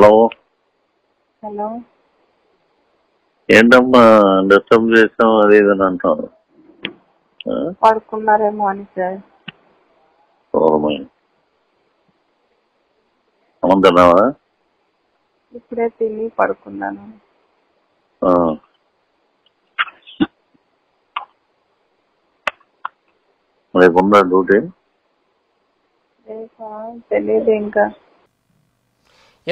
Hello. ఏంటమ్మా disturb చేసాం అది ఇది అని అంటాం ఆ? పడుకున్నారేమో అని సార్. అమ్మంటున్నావా ఇప్పుడే తిని పడుకున్నాను. రేపు ఉందా డ్యూటీ? తెలియదు ఇంకా.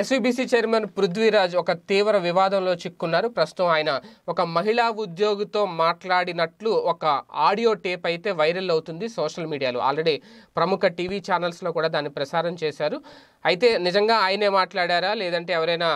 ఎస్వీబీసీ చైర్మన్ పృథ్వీరాజ్ ఒక తీవ్ర వివాదంలో చిక్కున్నారు. ప్రస్తుతం ఆయన ఒక మహిళా ఉద్యోగితో మాట్లాడినట్లు ఒక ఆడియో టేప్ అయితే వైరల్ అవుతుంది సోషల్ మీడియాలో. ఆల్రెడీ ప్రముఖ టీవీ ఛానల్స్లో కూడా దాన్ని ప్రసారం చేశారు. అయితే నిజంగా ఆయనే మాట్లాడారా? లేదంటే ఎవరైనా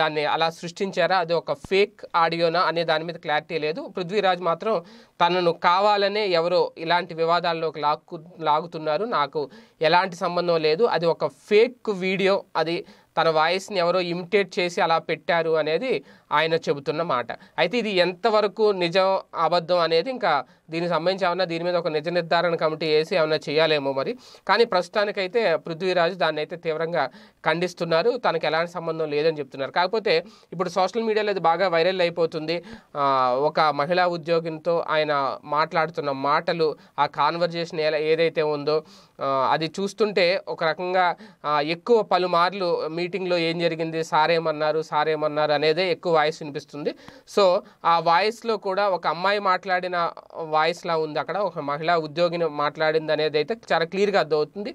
దాన్ని అలా సృష్టించారా? అది ఒక ఫేక్ ఆడియోనా అనే దాని మీద క్లారిటీ లేదు. పృథ్వీరాజ్ మాత్రం తనను కావాలనే ఎవరో ఇలాంటి వివాదాల్లోకి లాక్కు లాగుతున్నారు. నాకు ఎలాంటి సంబంధం లేదు. అది ఒక ఫేక్ వీడియో. అది తన వాయిస్ని ఎవరో ఇమిటేట్ చేసి అలా పెట్టారు అనేది ఆయన చెబుతున్న మాట. అయితే ఇది ఎంతవరకు నిజం అబద్ధం అనేది ఇంకా దీనికి సంబంధించి ఏమన్నా దీని మీద ఒక నిజ నిర్ధారణ కమిటీ వేసి ఏమైనా చేయాలేమో మరి. కానీ ప్రస్తుతానికైతే పృథ్వీరాజు దాన్ని అయితే తీవ్రంగా ఖండిస్తున్నారు. తనకు ఎలాంటి సంబంధం లేదని చెప్తున్నారు. కాకపోతే ఇప్పుడు సోషల్ మీడియాలో ఇది బాగా వైరల్ అయిపోతుంది. ఒక మహిళా ఉద్యోగితో ఆయన మాట్లాడుతున్న మాటలు ఆ కాన్వర్జేషన్ ఎలా ఏదైతే ఉందో అది చూస్తుంటే ఒక రకంగా ఎక్కువ పలుమార్లు మీటింగ్లో ఏం జరిగింది సారేమన్నారు సారేమన్నారు అనేదే ఎక్కువ వాయిస్ వినిపిస్తుంది. సో ఆ వాయిస్లో కూడా ఒక అమ్మాయి మాట్లాడిన వాయిస్లా ఉంది అక్కడ. ఒక మహిళా ఉద్యోగిని మాట్లాడింది అనేది అయితే చాలా క్లియర్గా అర్థమవుతుంది.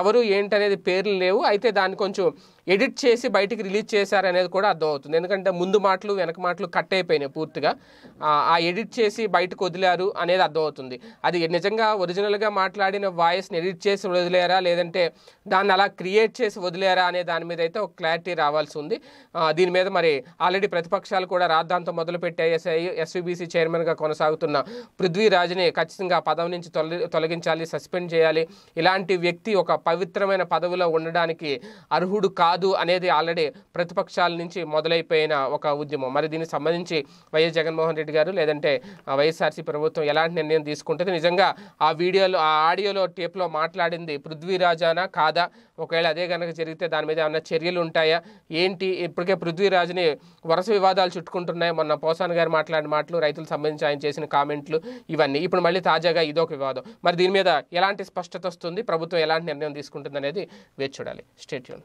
ఎవరు ఏంటనేది పేర్లు లేవు. అయితే దాన్ని కొంచెం ఎడిట్ చేసి బయటికి రిలీజ్ చేశారనేది కూడా అర్థమవుతుంది ఎందుకంటే ముందు మాటలు వెనక మాటలు కట్ అయిపోయినాయి పూర్తిగా. ఆ, ఎడిట్ చేసి బయటకు వదిలారు అనేది అర్థమవుతుంది అది నిజంగా ఒరిజినల్గా మాట్లాడిన వాయిస్ని ఎడిట్ చేసి వదిలేరా? లేదంటే దాన్ని అలా క్రియేట్ చేసి వదిలేరా? అనే దాని మీద అయితే ఒక క్లారిటీ రావాల్సి ఉంది. దీని మీద మరి ఆల్రెడీ ప్రతిపక్షాలు కూడా రాద్దాంతో మొదలుపెట్టాయి ఎస్ఐ ఎస్వీబీసీ చైర్మన్గా కొనసాగుతున్న పృథ్వీరాజ్ని ఖచ్చితంగా పదవి నుంచి తొలగి తొలగించాలి సస్పెండ్ చేయాలి. ఇలాంటి వ్యక్తి ఒక పవిత్రమైన పదవిలో ఉండడానికి అర్హుడు కాదు. అనేది ఆల్రెడీ ప్రతిపక్షాల నుంచి మొదలైపోయిన ఒక ఉద్యమం. మరి దీనికి సంబంధించి వైఎస్ జగన్మోహన్ రెడ్డి గారు లేదంటే వైఎస్ఆర్సీ ప్రభుత్వం ఎలాంటి నిర్ణయం తీసుకుంటుంది నిజంగా ఆ వీడియోలో ఆ ఆడియోలో టేప్లో మాట్లాడింది పృథ్వీరాజానా కాదా? ఒకవేళ అదే కనుక జరిగితే దాని మీద ఏమైనా చర్యలు ఉంటాయా? ఏంటి ఇప్పటికే పృథ్వీరాజుని వరుస వివాదాలు చుట్టుకుంటున్నాయి. మొన్న పోసాన్ గారు మాట్లాడిన మాటలు రైతులకు సంబంధించి ఆయన చేసిన కామెంట్లు ఇవన్నీ. ఇప్పుడు మళ్ళీ తాజాగా ఇదొక వివాదం. మరి దీని మీద ఎలాంటి స్పష్టత వస్తుంది? ప్రభుత్వం ఎలాంటి నిర్ణయం తీసుకుంటుంది అనేది వేచి చూడాలి. స్టేట్యూన్